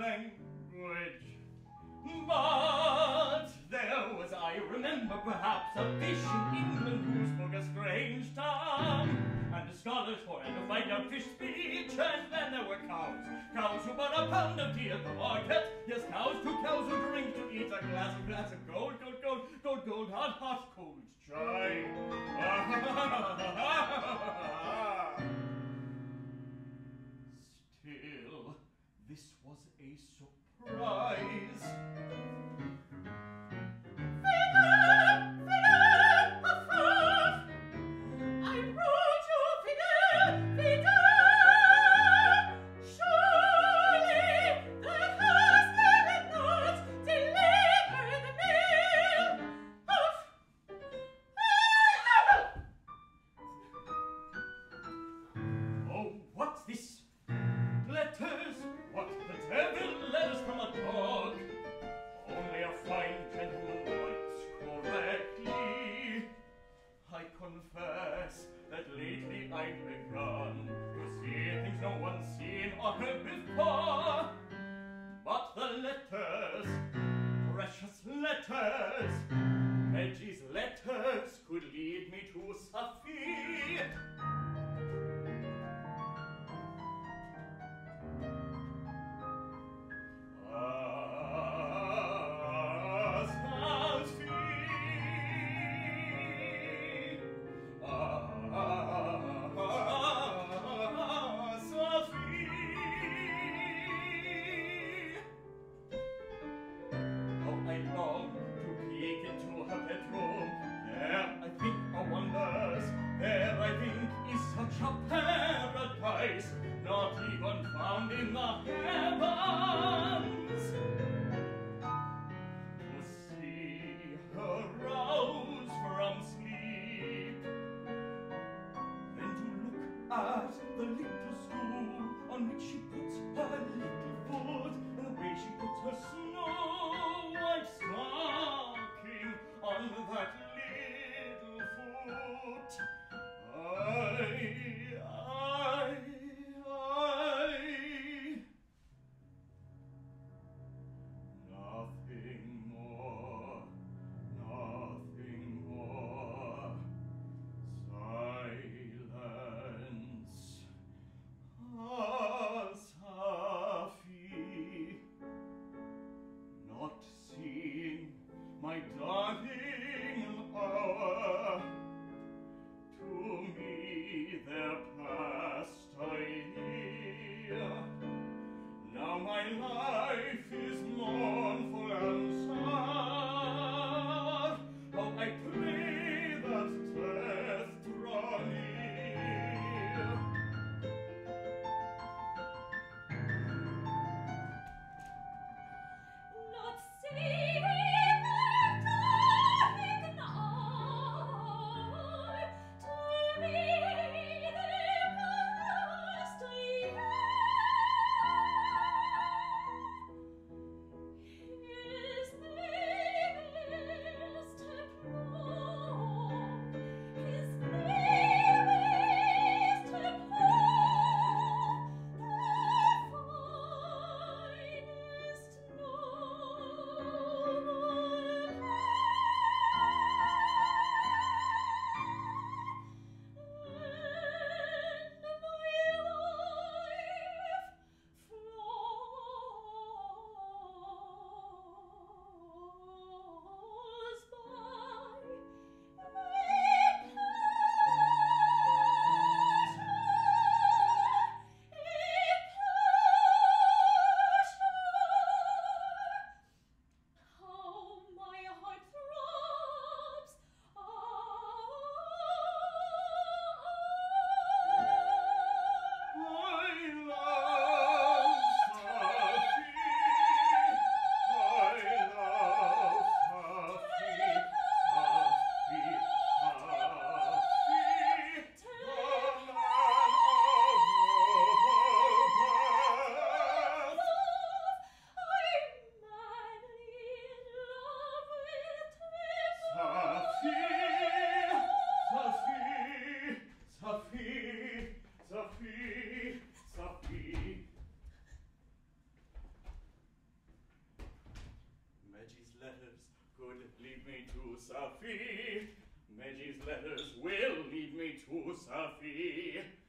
language. But there was, I remember, perhaps a fish in England who spoke a strange tongue. And the scholars forever to find out fish speech. And then there were cows, cows who bought a pound of tea at the market. Yes, cows, two cows who drink to eat a glass, of glass of gold, gold, gold, gold, gold, hot, hot, cold chai. was a surprise. sape before at the little stool on which she puts her little foot and the way she puts her soul. Ah, to me their past I. Now my life is mournful. Sa